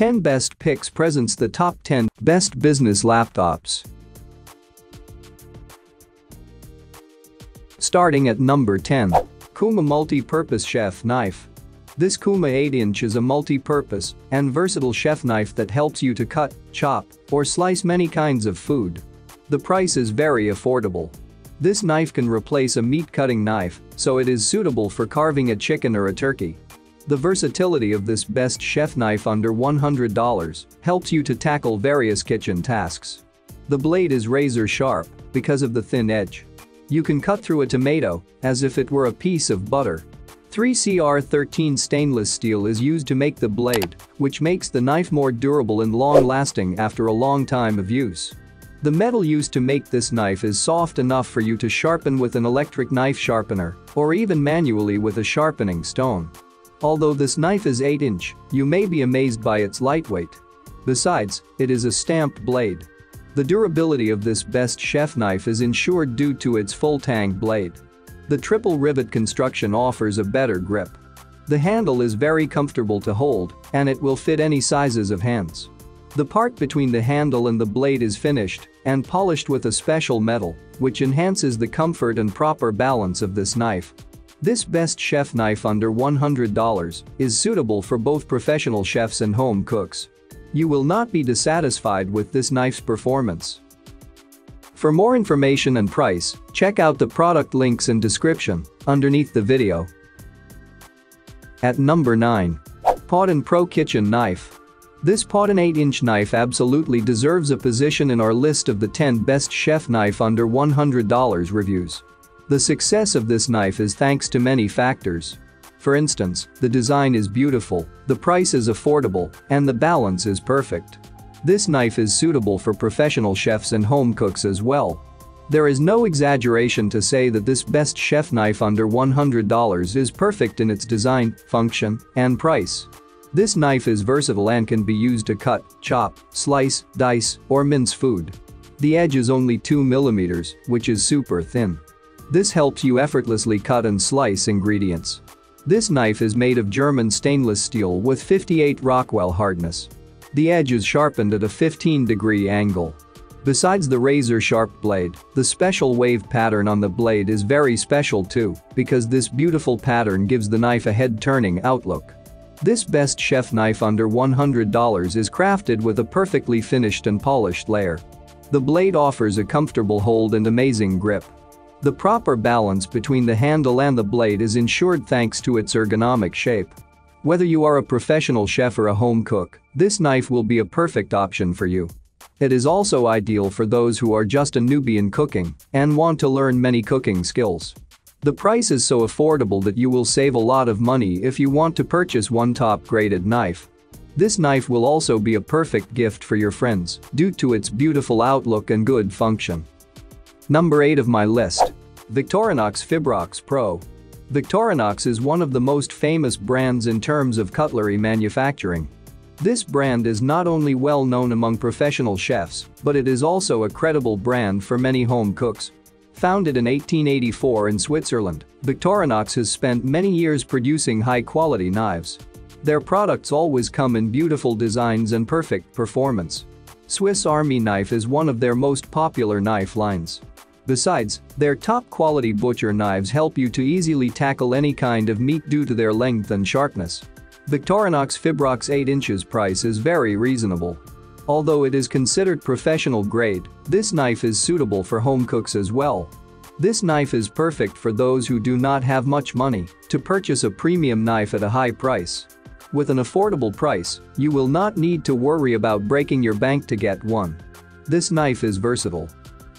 Ten Best Picks presents the top 10 best business laptops. Starting at number 10. Kuma Multi-Purpose Chef Knife. This Kuma 8-inch is a multi-purpose and versatile chef knife that helps you to cut, chop, or slice many kinds of food. The price is very affordable. This knife can replace a meat-cutting knife, so it is suitable for carving a chicken or a turkey. The versatility of this best chef knife under $100 helps you to tackle various kitchen tasks. The blade is razor sharp because of the thin edge. You can cut through a tomato as if it were a piece of butter. 3CR13 stainless steel is used to make the blade, which makes the knife more durable and long-lasting after a long time of use. The metal used to make this knife is soft enough for you to sharpen with an electric knife sharpener or even manually with a sharpening stone. Although this knife is 8-inch, you may be amazed by its lightweight. Besides, it is a stamped blade. The durability of this best chef knife is ensured due to its full-tang blade. The triple rivet construction offers a better grip. The handle is very comfortable to hold, and it will fit any sizes of hands. The part between the handle and the blade is finished and polished with a special metal, which enhances the comfort and proper balance of this knife. This best chef knife under $100 is suitable for both professional chefs and home cooks. You will not be dissatisfied with this knife's performance. For more information and price, check out the product links in description underneath the video. At number 9. Paudin Pro Kitchen Knife this Paudin 8-inch knife absolutely deserves a position in our list of the 10 best chef knife under $100 reviews. The success of this knife is thanks to many factors. For instance, the design is beautiful, the price is affordable, and the balance is perfect. This knife is suitable for professional chefs and home cooks as well. There is no exaggeration to say that this best chef knife under $100 is perfect in its design, function, and price. This knife is versatile and can be used to cut, chop, slice, dice, or mince food. The edge is only 2 mm, which is super thin. This helps you effortlessly cut and slice ingredients. This knife is made of German stainless steel with 58 Rockwell hardness. The edge is sharpened at a 15 degree angle. Besides the razor-sharp blade, the special wave pattern on the blade is very special too, because this beautiful pattern gives the knife a head-turning outlook. This best chef knife under $100 is crafted with a perfectly finished and polished layer. The blade offers a comfortable hold and amazing grip. The proper balance between the handle and the blade is ensured thanks to its ergonomic shape. Whether you are a professional chef or a home cook, this knife will be a perfect option for you. It is also ideal for those who are just a newbie in cooking and want to learn many cooking skills. The price is so affordable that you will save a lot of money if you want to purchase one top-graded knife. This knife will also be a perfect gift for your friends due to its beautiful outlook and good function. Number 8 of my list. Victorinox Fibrox Pro. Victorinox is one of the most famous brands in terms of cutlery manufacturing. This brand is not only well known among professional chefs, but it is also a credible brand for many home cooks. Founded in 1884 in Switzerland, Victorinox has spent many years producing high-quality knives. Their products always come in beautiful designs and perfect performance. Swiss Army knife is one of their most popular knife lines. Besides, their top-quality butcher knives help you to easily tackle any kind of meat due to their length and sharpness. Victorinox Fibrox 8 inches price is very reasonable. Although it is considered professional grade, this knife is suitable for home cooks as well. This knife is perfect for those who do not have much money to purchase a premium knife at a high price. With an affordable price, you will not need to worry about breaking your bank to get one. This knife is versatile.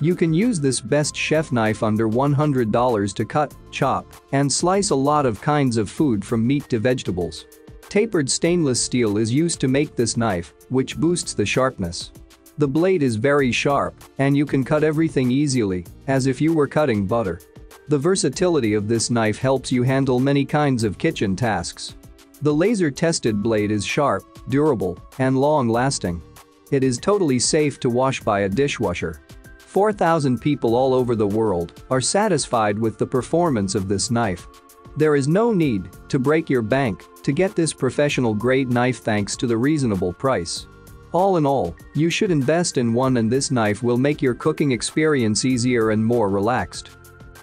You can use this best chef knife under $100 to cut, chop, and slice a lot of kinds of food from meat to vegetables. Tapered stainless steel is used to make this knife, which boosts the sharpness. The blade is very sharp, and you can cut everything easily, as if you were cutting butter. The versatility of this knife helps you handle many kinds of kitchen tasks. The laser-tested blade is sharp, durable, and long-lasting. It is totally safe to wash by a dishwasher. 4,000 people all over the world are satisfied with the performance of this knife. There is no need to break your bank to get this professional grade knife thanks to the reasonable price. All in all, you should invest in one and this knife will make your cooking experience easier and more relaxed.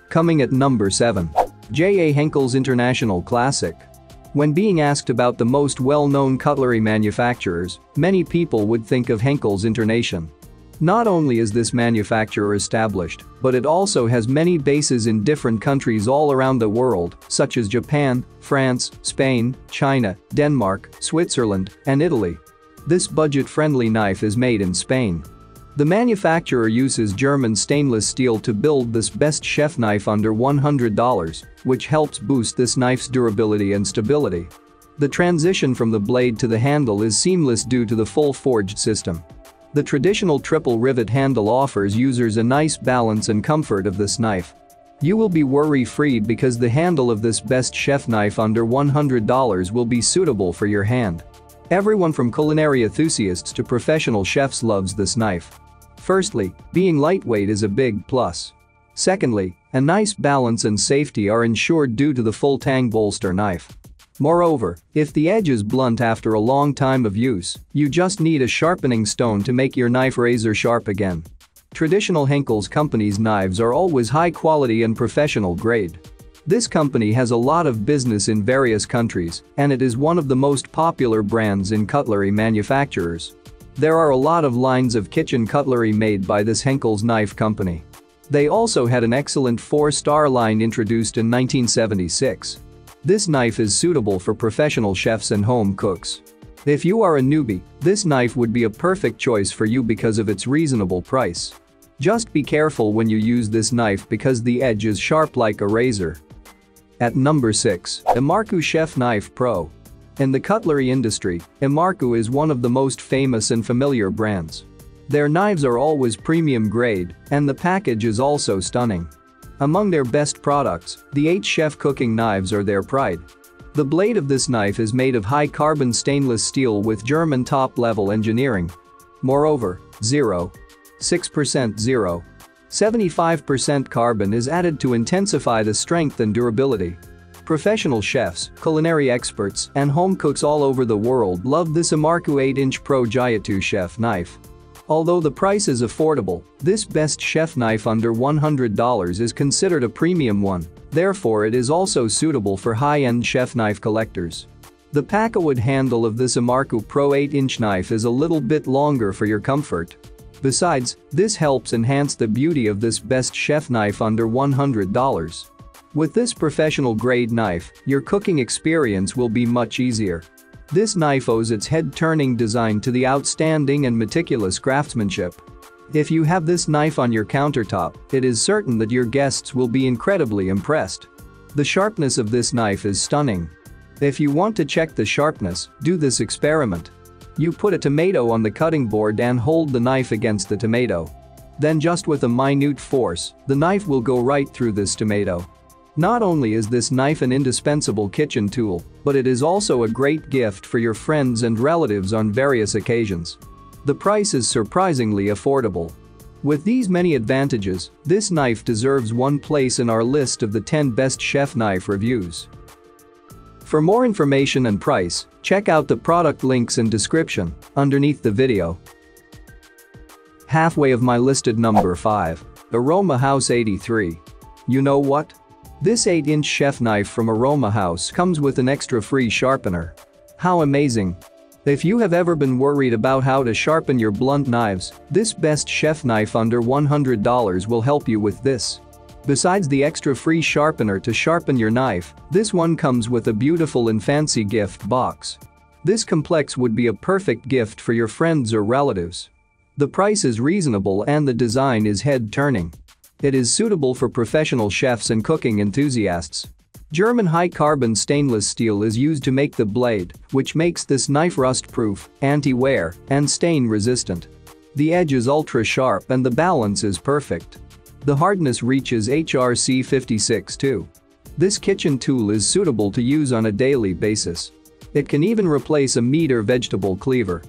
Coming at number 7. J.A. Henckels International Classic. When being asked about the most well-known cutlery manufacturers, many people would think of Henckels International. Not only is this manufacturer established, but it also has many bases in different countries all around the world, such as Japan, France, Spain, China, Denmark, Switzerland, and Italy. This budget-friendly knife is made in Spain. The manufacturer uses German stainless steel to build this best chef knife under $100, which helps boost this knife's durability and stability. The transition from the blade to the handle is seamless due to the full forged system. The traditional triple rivet handle offers users a nice balance and comfort of this knife. You will be worry-free because the handle of this best chef knife under $100 will be suitable for your hand. Everyone from culinary enthusiasts to professional chefs loves this knife. Firstly, being lightweight is a big plus. Secondly, a nice balance and safety are ensured due to the full tang bolster knife. Moreover, if the edge is blunt after a long time of use, you just need a sharpening stone to make your knife razor sharp again. Traditional Henckels company's knives are always high quality and professional grade. This company has a lot of business in various countries, and it is one of the most popular brands in cutlery manufacturers. There are a lot of lines of kitchen cutlery made by this Henckels knife company. They also had an excellent 4-star line introduced in 1976. This knife is suitable for professional chefs and home cooks. If you are a newbie, this knife would be a perfect choice for you because of its reasonable price. Just be careful when you use this knife because the edge is sharp like a razor. At number 6, Imarku Chef Knife Pro. In the cutlery industry, Imarku is one of the most famous and familiar brands. Their knives are always premium grade, and the package is also stunning. Among their best products, the 8 Chef cooking knives are their pride. The blade of this knife is made of high-carbon stainless steel with German top-level engineering. Moreover, 0. 6% 0. 75% carbon is added to intensify the strength and durability. Professional chefs, culinary experts, and home cooks all over the world love this Imarku 8-inch Pro Jaya2 chef knife. Although the price is affordable, this best chef knife under $100 is considered a premium one, therefore it is also suitable for high-end chef knife collectors. The Pakkawood handle of this Imarku Pro 8-inch knife is a little bit longer for your comfort. Besides, this helps enhance the beauty of this best chef knife under $100. With this professional grade knife, your cooking experience will be much easier. This knife owes its head-turning design to the outstanding and meticulous craftsmanship. If you have this knife on your countertop, it is certain that your guests will be incredibly impressed. The sharpness of this knife is stunning. If you want to check the sharpness, do this experiment. You put a tomato on the cutting board and hold the knife against the tomato. Then just with a minute force, the knife will go right through this tomato. Not only is this knife an indispensable kitchen tool, but it is also a great gift for your friends and relatives on various occasions. The price is surprisingly affordable. With these many advantages, this knife deserves one place in our list of the 10 best chef knife reviews. For more information and price, check out the product links in description underneath the video. Halfway of my listed number 5. Aroma House 83. You know what? This 8-inch chef knife from Aroma House comes with an extra free sharpener. How amazing! If you have ever been worried about how to sharpen your blunt knives, this best chef knife under $100 will help you with this. Besides the extra free sharpener to sharpen your knife, this one comes with a beautiful and fancy gift box. This complex would be a perfect gift for your friends or relatives. The price is reasonable and the design is head-turning. It is suitable for professional chefs and cooking enthusiasts. German high-carbon stainless steel is used to make the blade, which makes this knife rust-proof, anti-wear, and stain-resistant. The edge is ultra-sharp and the balance is perfect. The hardness reaches HRC 56 too. This kitchen tool is suitable to use on a daily basis. It can even replace a meat or vegetable cleaver.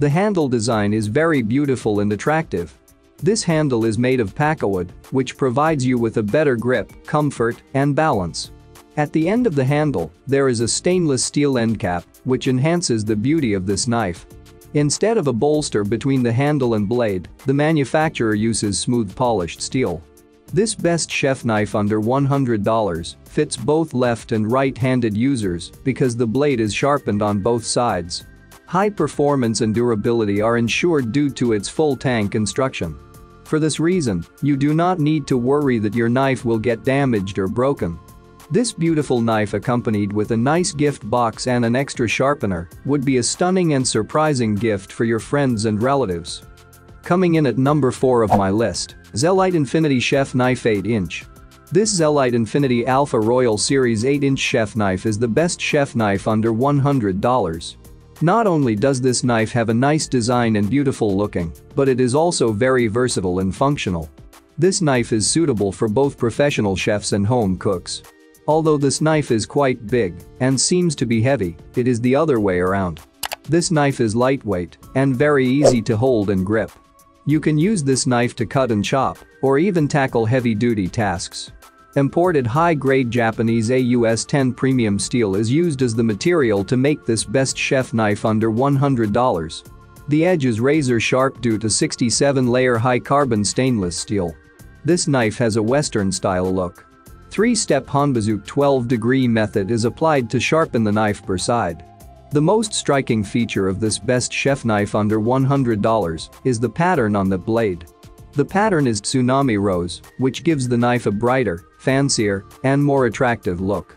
The handle design is very beautiful and attractive, this handle is made of Pakkawood, which provides you with a better grip, comfort, and balance. At the end of the handle, there is a stainless steel end cap, which enhances the beauty of this knife. Instead of a bolster between the handle and blade, the manufacturer uses smooth polished steel. This best chef knife under $100 fits both left and right-handed users because the blade is sharpened on both sides. High performance and durability are ensured due to its full tang construction. For this reason, you do not need to worry that your knife will get damaged or broken. This beautiful knife accompanied with a nice gift box and an extra sharpener would be a stunning and surprising gift for your friends and relatives. Coming in at number 4 of my list, Zelite Infinity Chef Knife 8-inch. This Zelite Infinity Alpha Royal Series 8-inch chef knife is the best chef knife under $100. Not only does this knife have a nice design and beautiful looking, but it is also very versatile and functional. This knife is suitable for both professional chefs and home cooks. Although this knife is quite big and seems to be heavy, it is the other way around. This knife is lightweight and very easy to hold and grip. You can use this knife to cut and chop, or even tackle heavy-duty tasks. Imported high-grade Japanese AUS-10 premium steel is used as the material to make this best chef knife under $100. The edge is razor sharp due to 67-layer high-carbon stainless steel. This knife has a Western-style look. Three-step Honbazuke 12-degree method is applied to sharpen the knife per side. The most striking feature of this best chef knife under $100 is the pattern on the blade. The pattern is tsunami rose, which gives the knife a brighter, fancier, and more attractive look.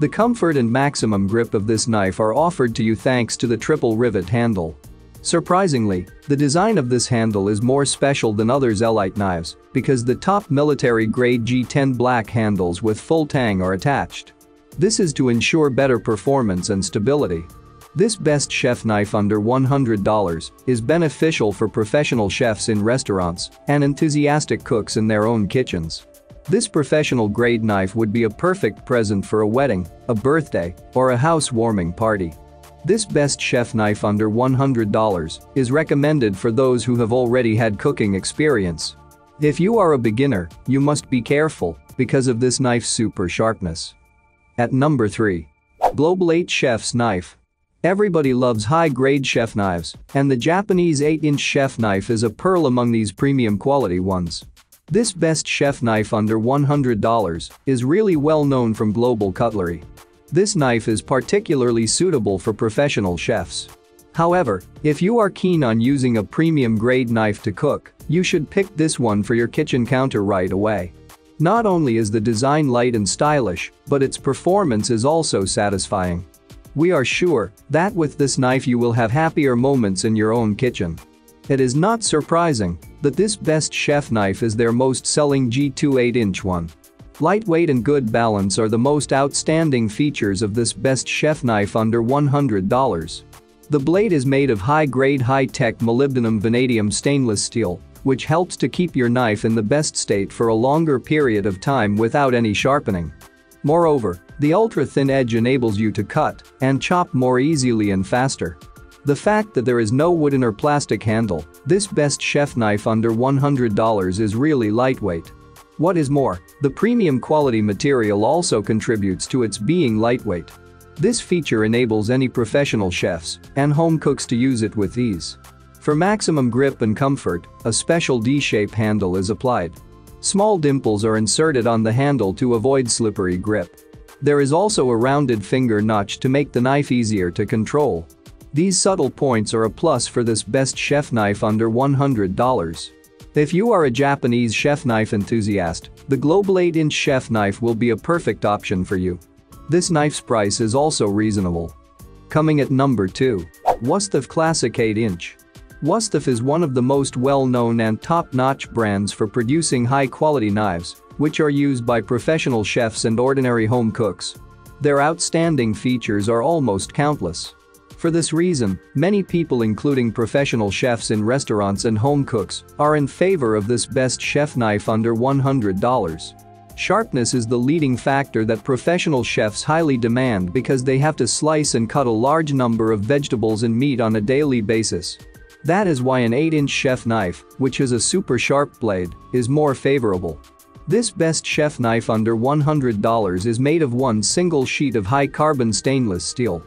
The comfort and maximum grip of this knife are offered to you thanks to the triple rivet handle. Surprisingly, the design of this handle is more special than other Zelite knives because the top military-grade G10 black handles with full tang are attached. This is to ensure better performance and stability. This best chef knife under $100 is beneficial for professional chefs in restaurants and enthusiastic cooks in their own kitchens. This professional grade knife would be a perfect present for a wedding, a birthday, or a housewarming party. This best chef knife under $100 is recommended for those who have already had cooking experience. If you are a beginner, you must be careful because of this knife's super sharpness. At number 3. Global 8 Chef's Knife Everybody loves high-grade chef knives, and the Japanese 8-inch chef knife is a pearl among these premium quality ones. This best chef knife under $100 is really well known from global cutlery. This knife is particularly suitable for professional chefs. However, if you are keen on using a premium grade knife to cook, you should pick this one for your kitchen counter right away. Not only is the design light and stylish, but its performance is also satisfying. We are sure that with this knife you will have happier moments in your own kitchen. It is not surprising that this best chef knife is their most selling G2 8-inch one. Lightweight and good balance are the most outstanding features of this best chef knife under $100. The blade is made of high-grade high-tech molybdenum vanadium stainless steel, which helps to keep your knife in the best state for a longer period of time without any sharpening. Moreover, the ultra-thin edge enables you to cut and chop more easily and faster. The fact that there is no wooden or plastic handle, this best chef knife under $100 is really lightweight. What is more, the premium quality material also contributes to its being lightweight. This feature enables any professional chefs and home cooks to use it with ease. For maximum grip and comfort, a special D-shape handle is applied. Small dimples are inserted on the handle to avoid slippery grip. There is also a rounded finger notch to make the knife easier to control. These subtle points are a plus for this best chef knife under $100. If you are a Japanese chef knife enthusiast, the Global 8-inch chef knife will be a perfect option for you. This knife's price is also reasonable. Coming at number 2. Wusthof Classic 8-inch. Wusthof is one of the most well-known and top-notch brands for producing high-quality knives, which are used by professional chefs and ordinary home cooks. Their outstanding features are almost countless. For this reason, many people including professional chefs in restaurants and home cooks are in favor of this best chef knife under $100. Sharpness is the leading factor that professional chefs highly demand because they have to slice and cut a large number of vegetables and meat on a daily basis. That is why an 8-inch chef knife, which has a super sharp blade, is more favorable. This best chef knife under $100 is made of one single sheet of high-carbon stainless steel.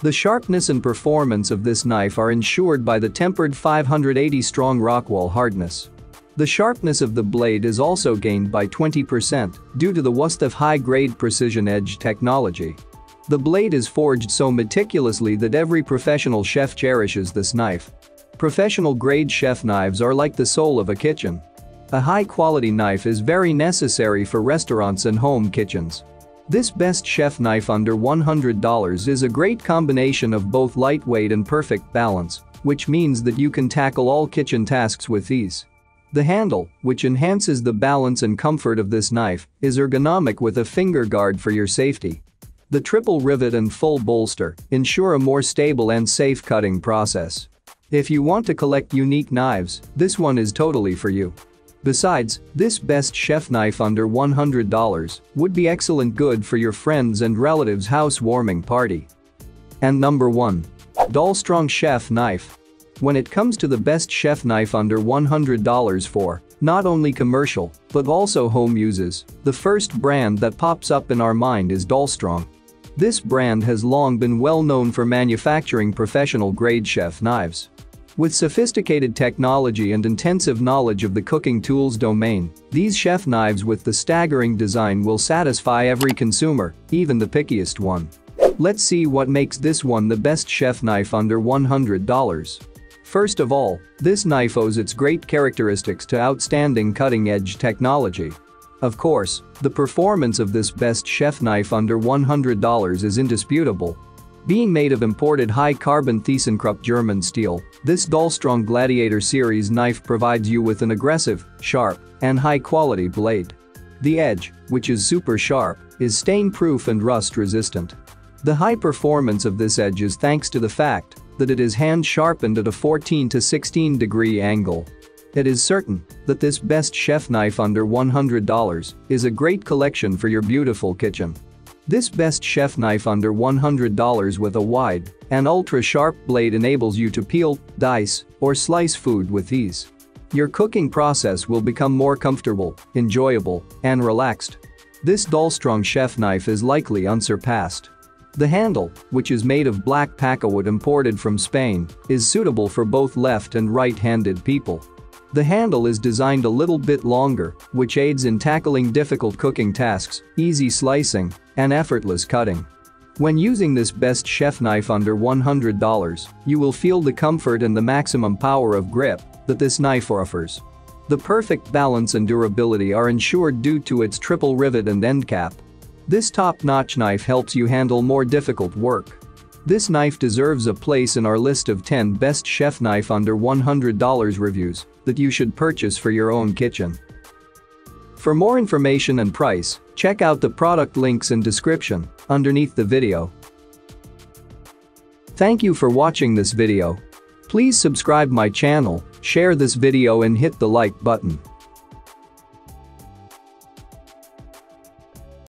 The sharpness and performance of this knife are ensured by the tempered 580 strong Rockwell hardness. The sharpness of the blade is also gained by 20% due to the Wüsthof high-grade precision edge technology. The blade is forged so meticulously that every professional chef cherishes this knife. Professional-grade chef knives are like the soul of a kitchen. A high-quality knife is very necessary for restaurants and home kitchens. This best chef knife under $100 is a great combination of both lightweight and perfect balance, which means that you can tackle all kitchen tasks with ease. The handle, which enhances the balance and comfort of this knife, is ergonomic with a finger guard for your safety. The triple rivet and full bolster ensure a more stable and safe cutting process. If you want to collect unique knives, this one is totally for you. Besides, this best chef knife under $100 would be excellent good for your friends and relatives housewarming party. And number 1. Dalstrong Chef Knife when it comes to the best chef knife under $100 for not only commercial, but also home uses, the first brand that pops up in our mind is Dalstrong. This brand has long been well known for manufacturing professional-grade chef knives. With sophisticated technology and intensive knowledge of the cooking tools domain, these chef knives with the staggering design will satisfy every consumer, even the pickiest one. Let's see what makes this one the best chef knife under $100. First of all, this knife owes its great characteristics to outstanding cutting-edge technology. Of course, the performance of this best chef knife under $100 is indisputable. Being made of imported high-carbon ThyssenKrupp German steel, this Dalstrong Gladiator series knife provides you with an aggressive, sharp, and high-quality blade. The edge, which is super sharp, is stain-proof and rust-resistant. The high performance of this edge is thanks to the fact that it is hand sharpened at a 14 to 16 degree angle. It is certain that this best chef knife under $100 is a great collection for your beautiful kitchen. This best chef knife under $100 with a wide and ultra-sharp blade enables you to peel, dice, or slice food with ease. Your cooking process will become more comfortable, enjoyable, and relaxed. This Dalstrong chef knife is likely unsurpassed. The handle, which is made of black pakkawood imported from Spain, is suitable for both left and right-handed people. The handle is designed a little bit longer, which aids in tackling difficult cooking tasks, easy slicing, and effortless cutting. When using this best chef knife under $100, you will feel the comfort and the maximum power of grip that this knife offers. The perfect balance and durability are ensured due to its triple rivet and end cap, this top-notch knife helps you handle more difficult work. This knife deserves a place in our list of 10 best chef knife under $100 reviews that you should purchase for your own kitchen. For more information and price, check out the product links in description underneath the video. Thank you for watching this video. Please subscribe my channel, share this video and hit the like button.